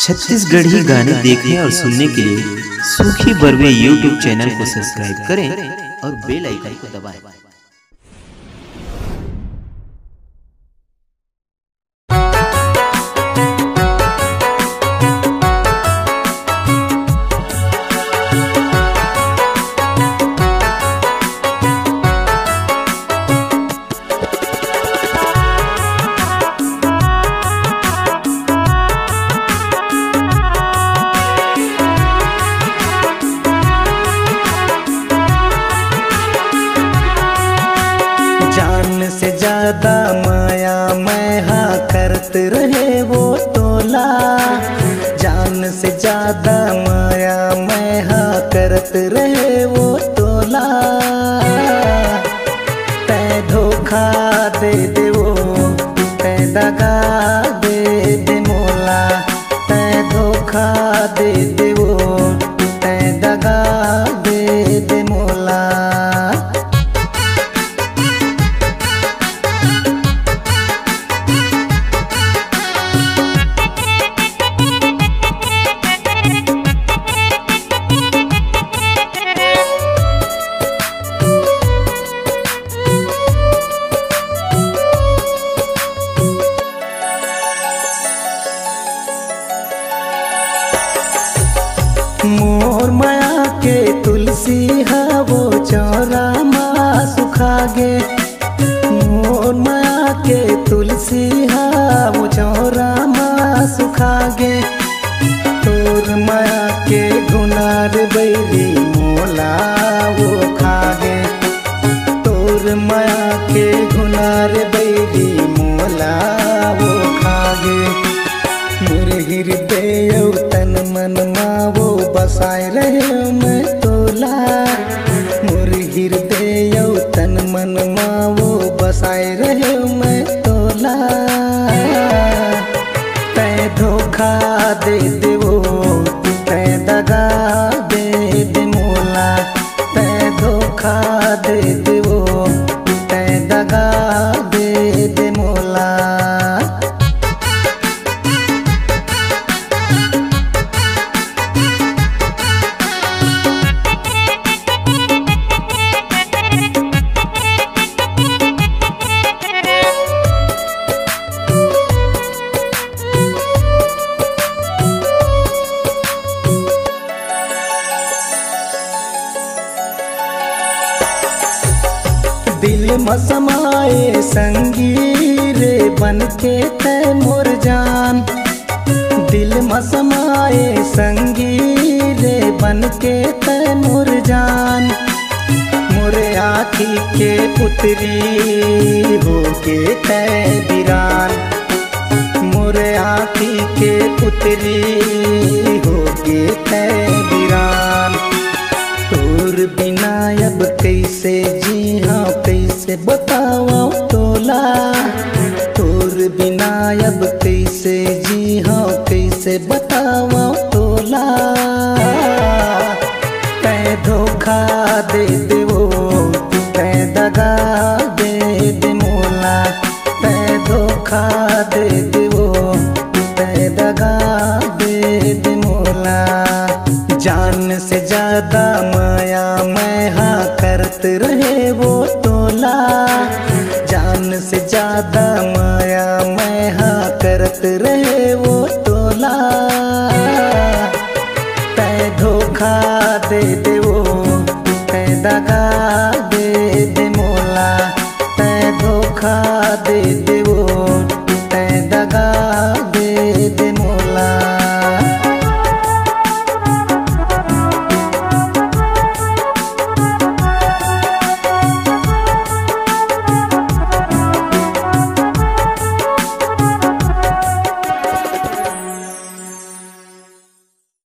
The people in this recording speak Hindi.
छत्तीसगढ़ी गाने देखने और सुनने के लिए सूखी बरवे यूट्यूब चैनल को सब्सक्राइब करें और बेल आइकन को दबाएँ। हाँ करत रहे वो तोला जान से ज़्यादा माया मैं हाँ करत रहे वो तोला तै धोखा दे दे वो, तै दगा दे दे मोला। तै धोखा दे दे मोर माया के तुलसी है वो चौरा माँ सुखा गे मोर माया के तुलसी रहे मैं तोला मोर हृदय तन मन मावो बसाए रहे मैं तोला तै धोखा दे देवो, तै दगा दे दे मोला तै धोखा दे देवो, तै दगा दे मसमाए संगी रे बन के तै मोर जान। दिल मसमाए संगी रे बन के तै मोर जान। मोरे आखी के पुत्री हो के तै बिरान मोरे आखी के पुत्री हो के तै बिरान तोर बिना अब कैसे कैसे बताओ तोला तोर बिना अब कैसे जी हाँ कैसे बताओ तोला तै धोखा दे देवो तै दगा दे दे मोला। तै धोखा दे देवो तै दगा दे दे मोला। जान से ज़्यादा माया मैं हाँ करत रहे वो दीवाना जान से ज़्यादा माया मैं हा करत रहे वो तोला। तै धोखा दे दे वो तै दगा